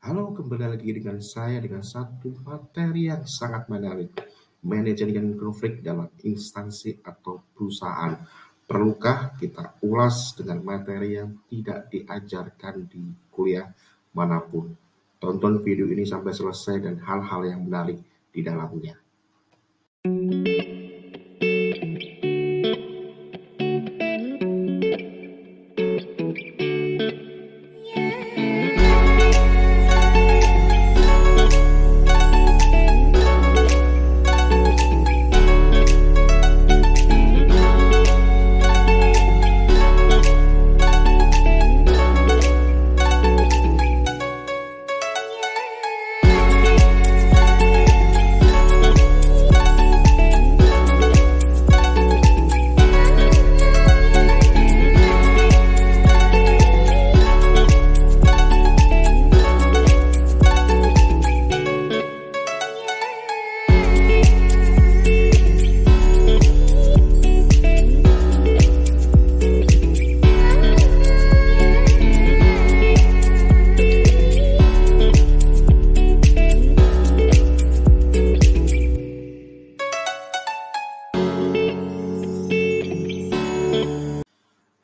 Halo, kembali lagi dengan saya dengan satu materi yang sangat menarik. Manajemen konflik dalam instansi atau perusahaan. Perlukah kita ulas dengan materi yang tidak diajarkan di kuliah mana pun? Tonton video ini sampai selesai dan hal-hal yang menarik di dalamnya.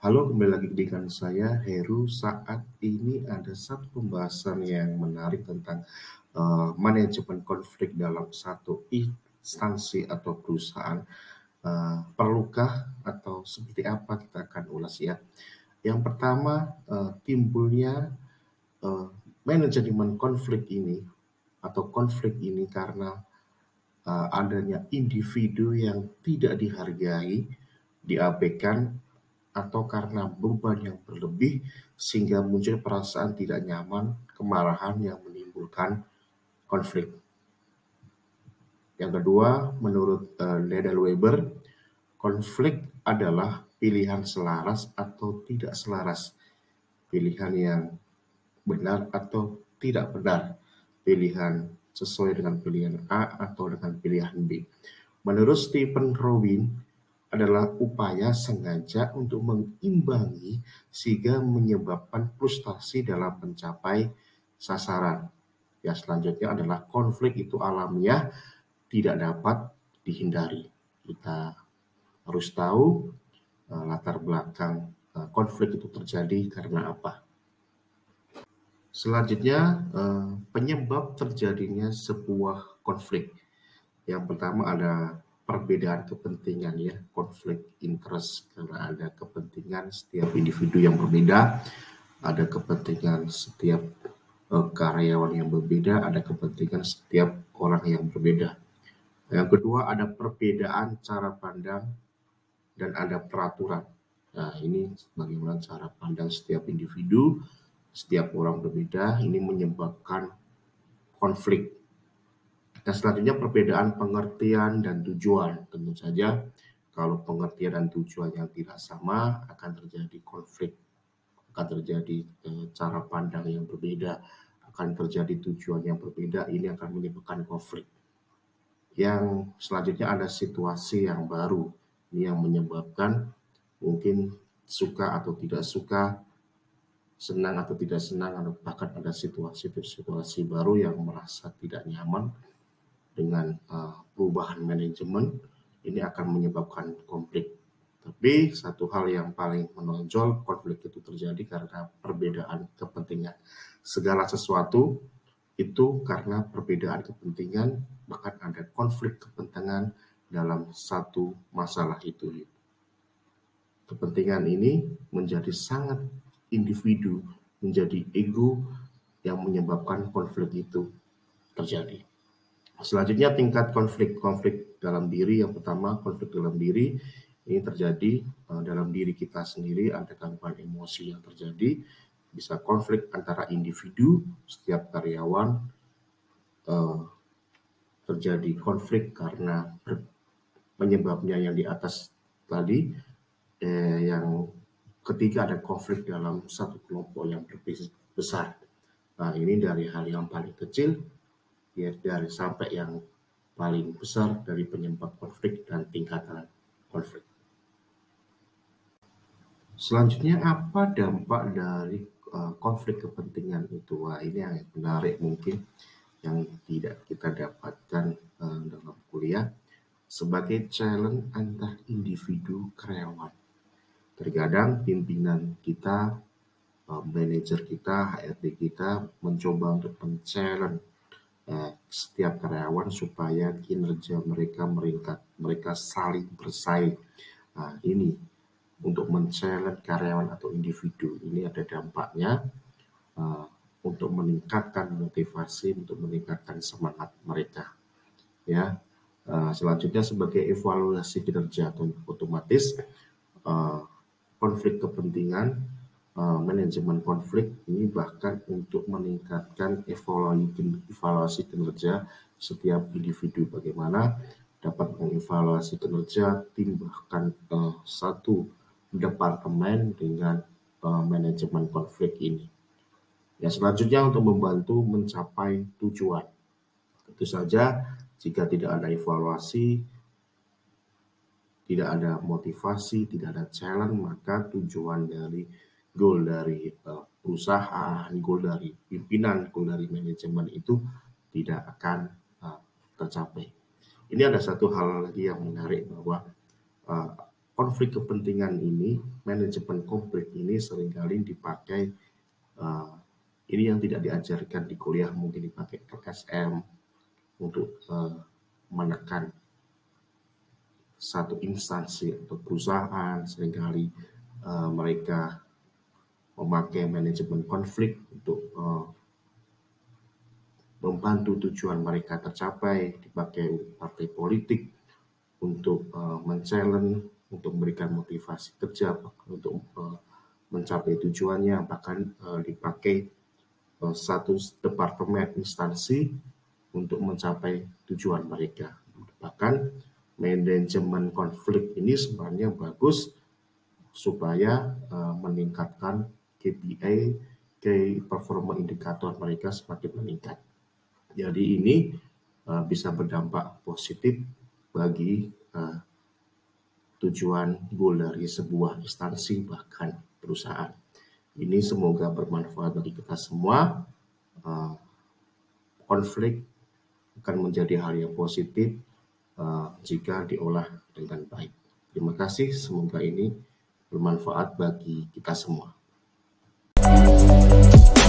Halo, kembali lagi dengan saya Heru. Saat ini ada satu pembahasan yang menarik tentang uh, manajemen konflik dalam satu instansi atau perusahaan. Uh, perlukah atau seperti apa kita akan ulas ya. Yang pertama uh, timbulnya uh, manajemen konflik ini atau konflik ini karena uh, adanya individu yang tidak dihargai, diabaikan atau karena beban yang berlebih sehingga muncul perasaan tidak nyaman, kemarahan yang menimbulkan konflik. Yang kedua, menurut uh, Weber, konflik adalah pilihan selaras atau tidak selaras, pilihan yang benar atau tidak benar, pilihan sesuai dengan pilihan A atau dengan pilihan B. Menurut Stephen Robin, adalah upaya sengaja untuk mengimbangi sehingga menyebabkan frustasi dalam mencapai sasaran. Ya, selanjutnya adalah konflik itu alamiah tidak dapat dihindari. Kita harus tahu uh, latar belakang uh, konflik itu terjadi karena apa. Selanjutnya, uh, penyebab terjadinya sebuah konflik. Yang pertama ada perbedaan kepentingan ya, konflik interest karena ada kepentingan setiap individu yang berbeda, ada kepentingan setiap uh, karyawan yang berbeda, ada kepentingan setiap orang yang berbeda. Yang kedua ada perbedaan cara pandang dan ada peraturan. Nah, ini bagaimana cara pandang setiap individu, setiap orang berbeda, ini menyebabkan konflik dan selanjutnya perbedaan pengertian dan tujuan. Tentu saja kalau pengertian dan tujuan yang tidak sama akan terjadi konflik, akan terjadi eh, cara pandang yang berbeda, akan terjadi tujuan yang berbeda, ini akan menimbulkan konflik. Yang selanjutnya ada situasi yang baru, ini yang menyebabkan mungkin suka atau tidak suka, senang atau tidak senang, atau bahkan ada situasi-situasi baru yang merasa tidak nyaman, dengan uh, perubahan manajemen ini akan menyebabkan konflik. Tapi satu hal yang paling menonjol konflik itu terjadi karena perbedaan kepentingan. Segala sesuatu itu karena perbedaan kepentingan bahkan ada konflik kepentingan dalam satu masalah itu. Kepentingan ini menjadi sangat individu, menjadi ego yang menyebabkan konflik itu terjadi. Selanjutnya tingkat konflik-konflik dalam diri. Yang pertama konflik dalam diri ini terjadi uh, dalam diri kita sendiri ada gangguan emosi yang terjadi bisa konflik antara individu setiap karyawan uh, terjadi konflik karena penyebabnya yang di atas tadi eh, yang ketika ada konflik dalam satu kelompok yang lebih besar. Nah, ini dari hal yang paling kecil ya dari sampai yang paling besar dari penyebab konflik dan tingkatan konflik. Selanjutnya apa dampak dari uh, konflik kepentingan itu. Wah, ini yang menarik mungkin yang tidak kita dapatkan uh, dalam kuliah sebagai challenge antar individu karyawan. Terkadang pimpinan kita, uh, manajer kita, HRD kita mencoba untuk uh, setiap karyawan supaya kinerja mereka meningkat, mereka saling bersaing. Nah, ini untuk men-challenge karyawan atau individu ini ada dampaknya uh, untuk meningkatkan motivasi, untuk meningkatkan semangat mereka. Ya, uh, selanjutnya sebagai evaluasi kinerja otomatis uh, konflik kepentingan, uh, manajemen konflik ini bahkan untuk meningkatkan evaluasi, evaluasi kinerja setiap individu bagaimana dapat mengevaluasi kinerja tim bahkan uh, satu departemen dengan uh, manajemen konflik ini. Ya, selanjutnya untuk membantu mencapai tujuan. Tentu saja jika tidak ada evaluasi, tidak ada motivasi, tidak ada challenge, maka tujuan dari goal dari uh, perusahaan, goal dari pimpinan, goal dari manajemen itu tidak akan uh, tercapai. Ini ada satu hal lagi yang menarik bahwa uh, konflik kepentingan ini, manajemen konflik ini sering kali dipakai ini yang tidak diajarkan di kuliah mungkin dipakai LSM untuk menekan satu instansi atau perusahaan sering kali uh, mereka memakai manajemen konflik untuk uh, membantu tujuan mereka tercapai dipakai partai politik untuk uh, men-challenge untuk memberikan motivasi kerja untuk uh, mencapai tujuannya bahkan uh, dipakai uh, satu departemen instansi untuk mencapai tujuan mereka. Bahkan manajemen konflik ini sebenarnya bagus supaya uh, meningkatkan KPI key performa indikator mereka semakin meningkat jadi ini uh, bisa berdampak positif bagi uh, tujuan goal dari sebuah instansi bahkan perusahaan. Ini semoga bermanfaat bagi kita semua. Uh, konflik akan menjadi hal yang positif uh, jika diolah dengan baik. Terima kasih, semoga ini bermanfaat bagi kita semua.